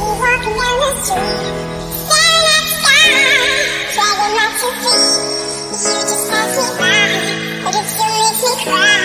walking down the street, staring at the sky, dragging my two feet, you just pass me by. But it still makes me cry.